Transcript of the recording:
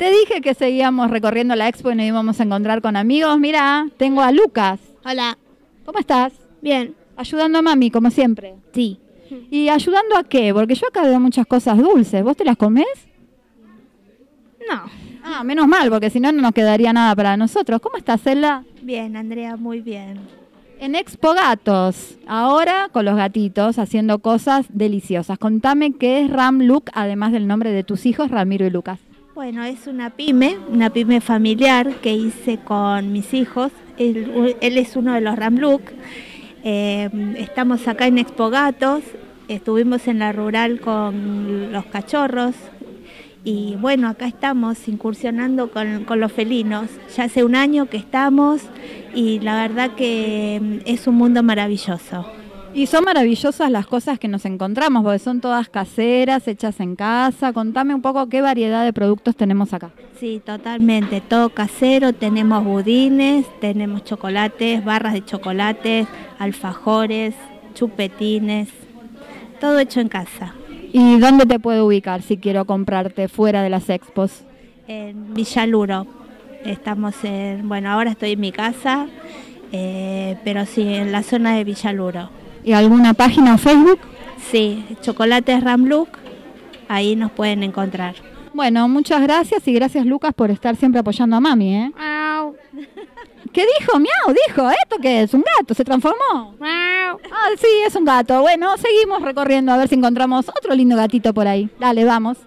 Te dije que seguíamos recorriendo la expo y nos íbamos a encontrar con amigos. Mira, tengo a Lucas. Hola. ¿Cómo estás? Bien. Ayudando a mami, como siempre. Sí. ¿Y ayudando a qué? Porque yo acá veo muchas cosas dulces. ¿Vos te las comés? No. Ah, menos mal, porque si no, no nos quedaría nada para nosotros. ¿Cómo estás, Zelda? Bien, Andrea, muy bien. En Expo Gatos, ahora con los gatitos haciendo cosas deliciosas. Contame qué es Ram Look, además del nombre de tus hijos, Ramiro y Lucas. Bueno, es una pyme, una pyme familiar que hice con mis hijos. Él, es uno de los Ram Look. Eh, estamos acá en Expo Gatos, estuvimos en la rural con los cachorros y bueno, acá estamos incursionando con, con los felinos. Ya hace un año que estamos y la verdad que mm, es un mundo maravilloso. Y son maravillosas las cosas que nos encontramos, porque son todas caseras, hechas en casa. Contame un poco qué variedad de productos tenemos acá. Sí, totalmente, todo casero, tenemos budines, tenemos chocolates, barras de chocolates, alfajores, chupetines, todo hecho en casa. ¿Y dónde te puedo ubicar si quiero comprarte fuera de las expos? En Villaluro. Estamos en, bueno, ahora estoy en mi casa, eh, pero sí, en la zona de Villaluro. ¿Y alguna página o Facebook? Sí, Chocolates Ramlook, ahí nos pueden encontrar. Bueno, muchas gracias y gracias Lucas por estar siempre apoyando a mami, ¿eh? ¿Qué dijo? Miau, dijo. ¿Esto qué es? ¿Un gato? ¿Se transformó? Ah, sí, es un gato. Bueno, seguimos recorriendo a ver si encontramos otro lindo gatito por ahí. Dale, vamos.